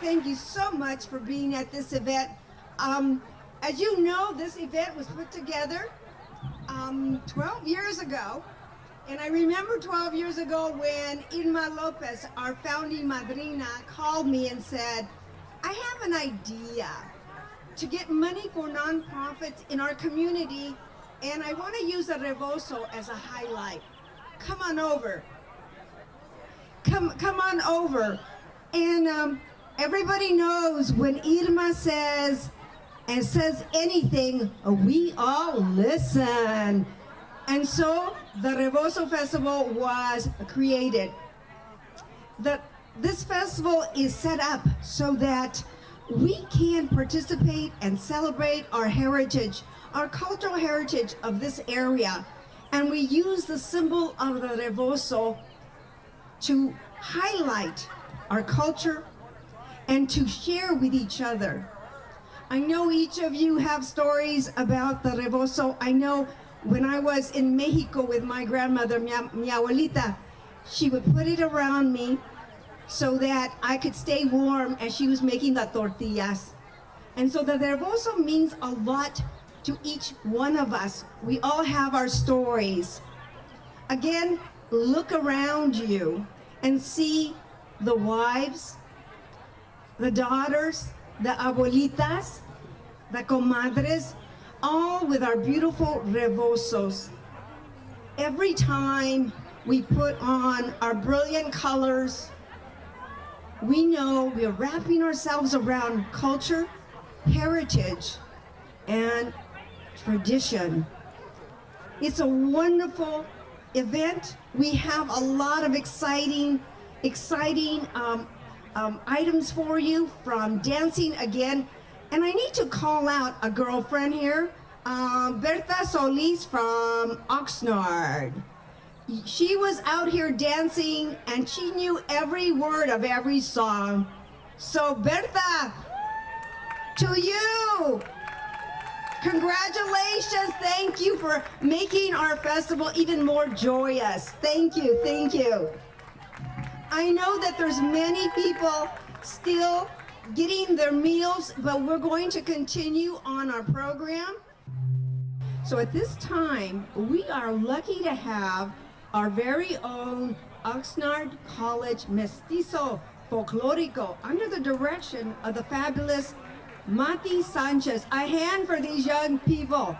thank you so much for being at this event. Um, as you know, this event was put together um, 12 years ago. And I remember 12 years ago when Irma Lopez, our founding madrina, called me and said, I have an idea to get money for nonprofits in our community, and I want to use a rebozo as a highlight. Come on over. Come, come on over. And um, everybody knows when Irma says, and says anything, we all listen. And so the Rebozo Festival was created. The, this festival is set up so that we can participate and celebrate our heritage, our cultural heritage of this area. And we use the symbol of the Rebozo to highlight our culture and to share with each other. I know each of you have stories about the rebozo. I know when I was in Mexico with my grandmother, mi, abuelita, she would put it around me so that I could stay warm as she was making the tortillas. And so the rebozo means a lot to each one of us. We all have our stories. Again, look around you and see the wives, the daughters, the abuelitas, the comadres, all with our beautiful rebozos. Every time we put on our brilliant colors, we know we're wrapping ourselves around culture, heritage, and tradition. It's a wonderful event. We have a lot of exciting, exciting um, um, items for you from dancing again. And I need to call out a girlfriend here, um, Berta Solis from Oxnard. She was out here dancing and she knew every word of every song. So Berta, to you, congratulations. Thank you for making our festival even more joyous. Thank you, thank you. I know that there's many people still getting their meals, but we're going to continue on our program. So at this time, we are lucky to have our very own Oxnard College Mestizo Folklorico under the direction of the fabulous Mati Sanchez. A hand for these young people.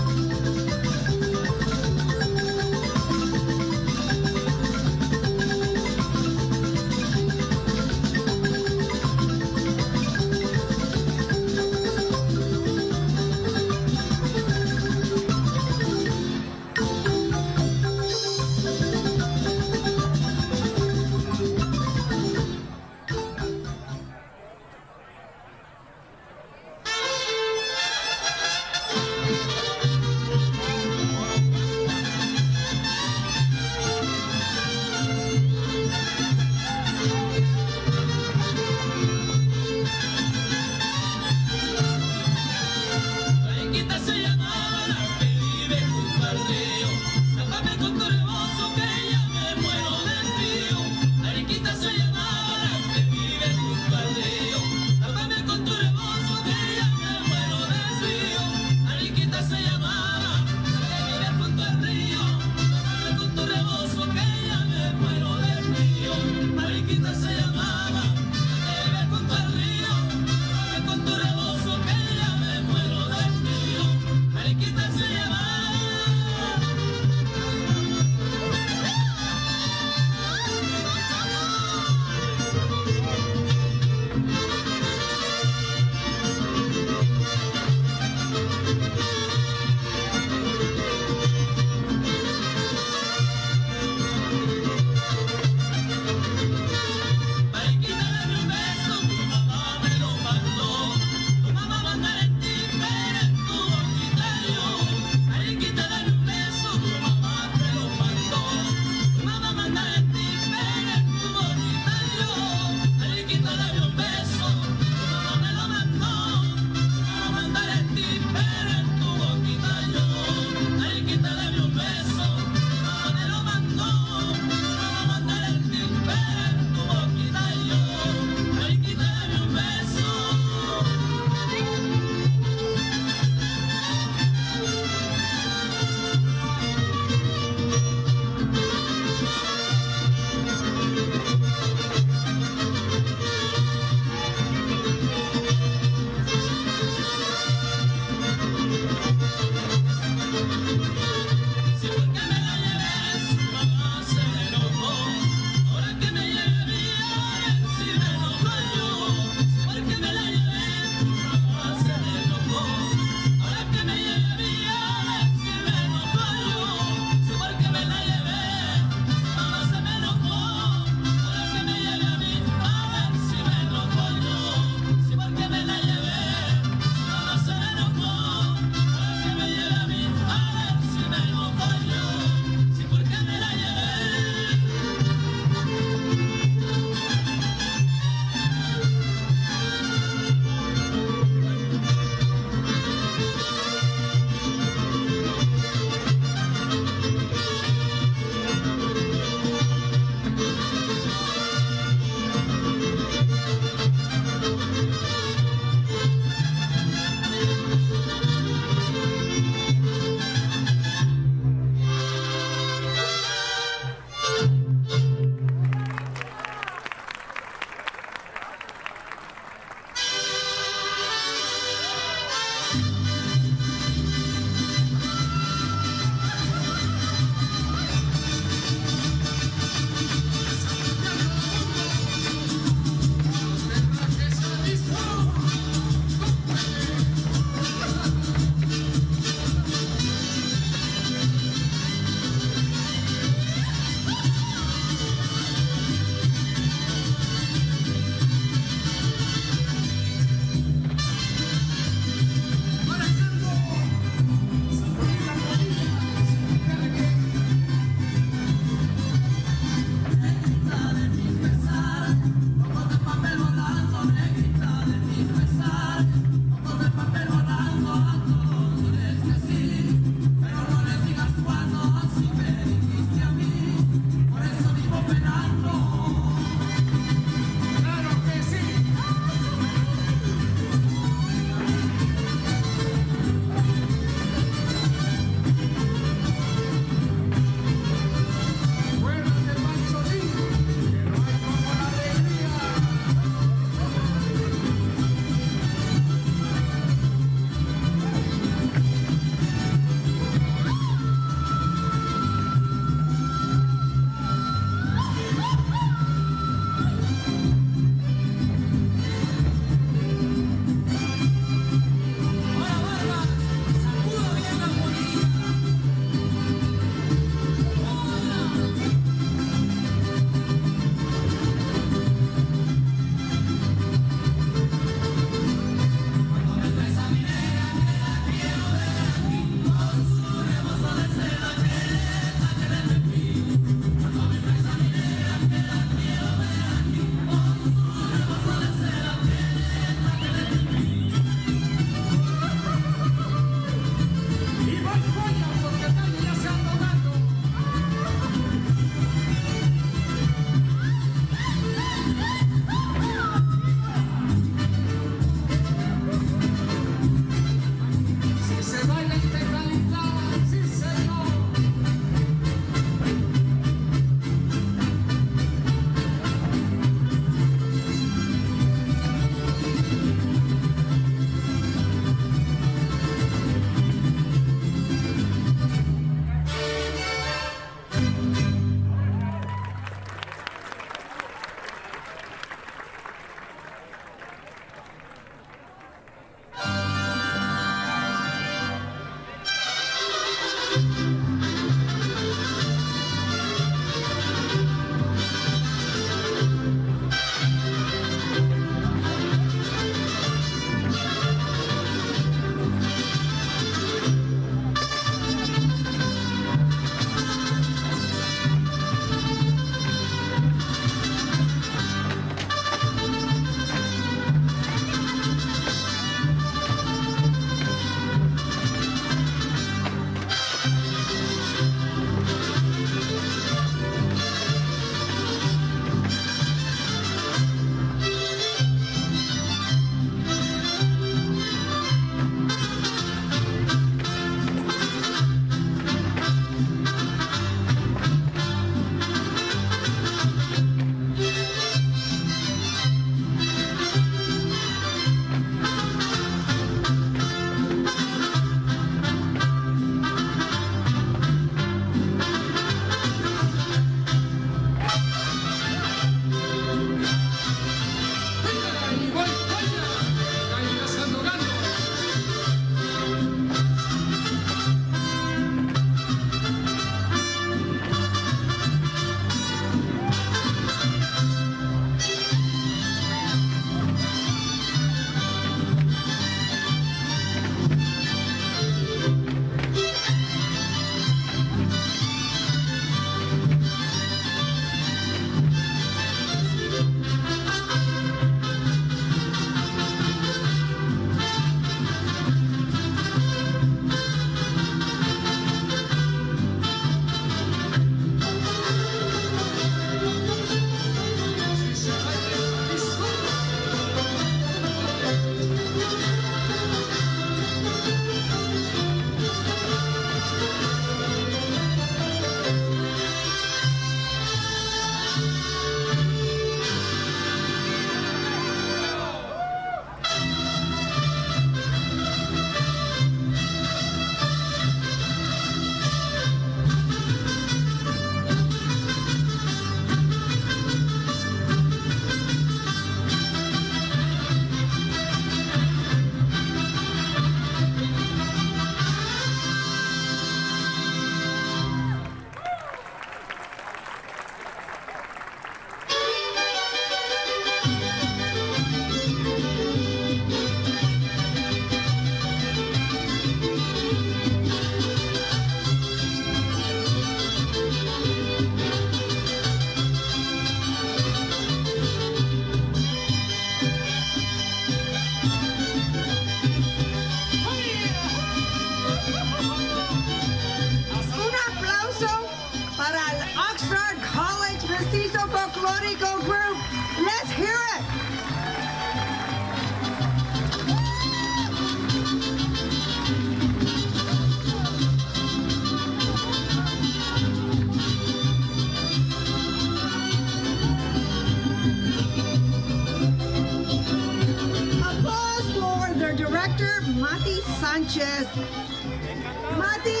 Mati,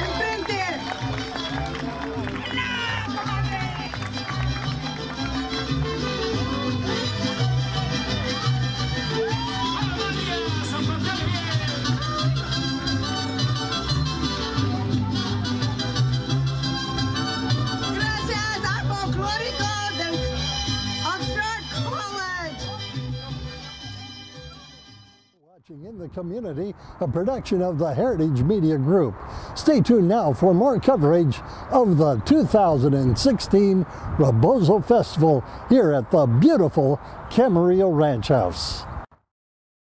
enfrente. In the community, a production of the Heritage Media Group. Stay tuned now for more coverage of the 2016 Rebozo Festival here at the beautiful Camarillo Ranch House.